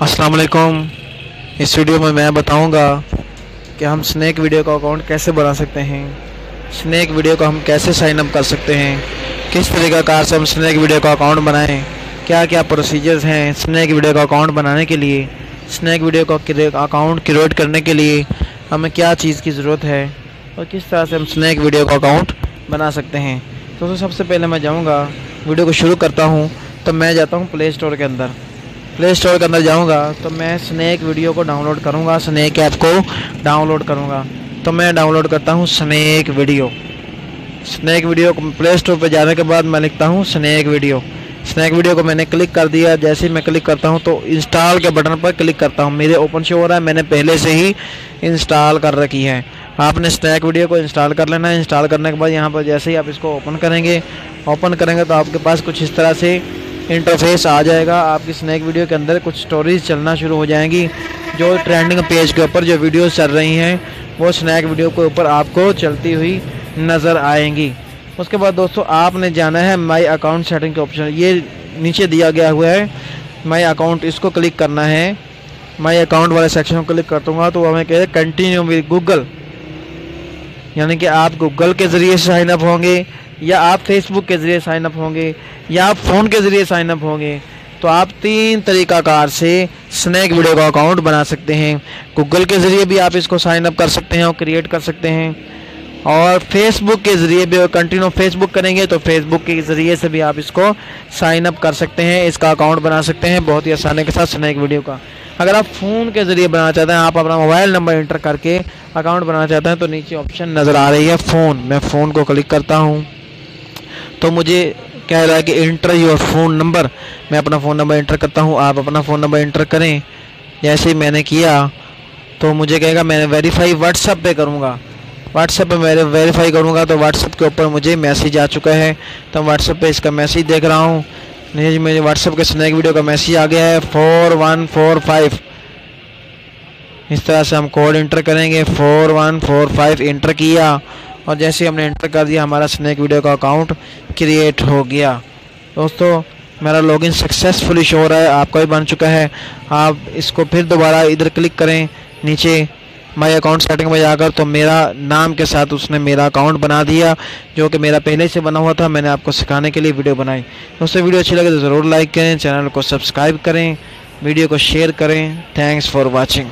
अस्सलाम वालेकुम इस वीडियो में मैं बताऊँगा कि हम स्नैक वीडियो का अकाउंट कैसे बना सकते हैं, स्नैक वीडियो को हम कैसे साइन अप कर सकते हैं, किस तरीका कार से हम स्नैक वीडियो का अकाउंट बनाएँ क्या क्या प्रोसीजर्स हैं स्नैक वीडियो का अकाउंट बनाने के लिए, स्नैक वीडियो का अकाउंट क्रिएट करने के लिए हमें क्या चीज़ की ज़रूरत है और किस तरह से हम स्नैक वीडियो का अकाउंट बना सकते हैं। तो सबसे पहले मैं जाऊँगा, वीडियो को शुरू करता हूँ तो मैं जाता हूँ प्ले स्टोर के अंदर। प्ले स्टोर के अंदर जाऊँगा तो मैं स्नैक वीडियो को डाउनलोड करूँगा स्नैक ऐप को डाउनलोड करूँगा। तो मैं डाउनलोड करता हूँ स्नैक वीडियो स्नैक वीडियो को प्ले स्टोर पर जाने के बाद मैं लिखता हूँ स्नैक वीडियो स्नैक वीडियो को मैंने क्लिक कर दिया, जैसे ही मैं क्लिक करता हूँ तो इंस्टॉल के बटन पर क्लिक करता हूँ। मेरे ओपन शो हो रहा है, मैंने पहले से ही इंस्टॉल कर रखी है। आपने स्नैक वीडियो को इंस्टॉल कर लेना है। इंस्टॉल करने के बाद यहाँ पर जैसे ही आप इसको ओपन करेंगे ओपन करेंगे तो आपके पास कुछ इस तरह से इंटरफेस आ जाएगा। आपकी स्नैक वीडियो के अंदर कुछ स्टोरीज चलना शुरू हो जाएँगी। जो ट्रेंडिंग पेज के ऊपर जो वीडियोस चल रही हैं, वो स्नैक वीडियो के ऊपर आपको चलती हुई नज़र आएँगी। उसके बाद दोस्तों, आपने जाना है माई अकाउंट सेटिंग के ऑप्शन ये नीचे दिया गया हुआ है। माई अकाउंट इसको क्लिक करना है। माई अकाउंट वाले सेक्शन को क्लिक कर दूँगा तो हमें कहे कंटिन्यू विद गूगल यानी कि आप गूगल के ज़रिए साइन अप होंगे। या आप फेसबुक के ज़रिए साइन अप होंगे, या आप फ़ोन के ज़रिए साइन अप होंगे तो आप तीन तरीक़ाकार से स्नैक वीडियो का अकाउंट बना सकते हैं। गूगल के ज़रिए भी आप इसको साइन अप कर सकते हैं और क्रिएट कर सकते हैं। और फेसबुक के ज़रिए भी कंटिन्यू फेसबुक करेंगे तो फेसबुक के ज़रिए से भी आप इसको साइन अप कर सकते हैं, इसका अकाउंट बना सकते हैं बहुत ही आसानी के साथ स्नैक वीडियो का। अगर आप फ़ोन के ज़रिए बनाना चाहते हैं, आप अपना मोबाइल नंबर इंटर करके अकाउंट बनाना चाहते हैं तो नीचे ऑप्शन नज़र आ रही है फ़ोन मैं फ़ोन को क्लिक करता हूँ। तो मुझे कह रहा है कि इंटर योर फ़ोन नंबर मैं अपना फ़ोन नंबर इंटर करता हूँ, आप अपना फ़ोन नंबर इंटर करें। जैसे ही मैंने किया तो मुझे कहेगा, मैंने वेरीफाई व्हाट्सएप पे करूँगा। व्हाट्सएप पे मेरे वेरीफाई करूँगा तो व्हाट्सअप के ऊपर मुझे मैसेज आ चुका है। तो व्हाट्सअप पे इसका मैसेज देख रहा हूँ। नहीं जी मेरे व्हाट्सएप के स्नैक वीडियो का मैसेज आ गया है। फोर वन फोर फाइव इस तरह से हम कोड इंटर करेंगे। Four one four five enter किया। और जैसे हमने एंटर कर दिया, हमारा स्नैक वीडियो का अकाउंट क्रिएट हो गया। दोस्तों, मेरा लॉगिन सक्सेसफुली शो हो रहा है, आपका भी बन चुका है। आप इसको फिर दोबारा इधर क्लिक करें, नीचे माई अकाउंट सेटिंग में जाकर तो मेरा नाम के साथ उसने मेरा अकाउंट बना दिया, जो कि मेरा पहले से बना हुआ था, मैंने आपको सिखाने के लिए वीडियो बनाई। दोस्तों वीडियो अच्छी लगे तो ज़रूर लाइक करें चैनल को सब्सक्राइब करें वीडियो को शेयर करें। Thanks for watching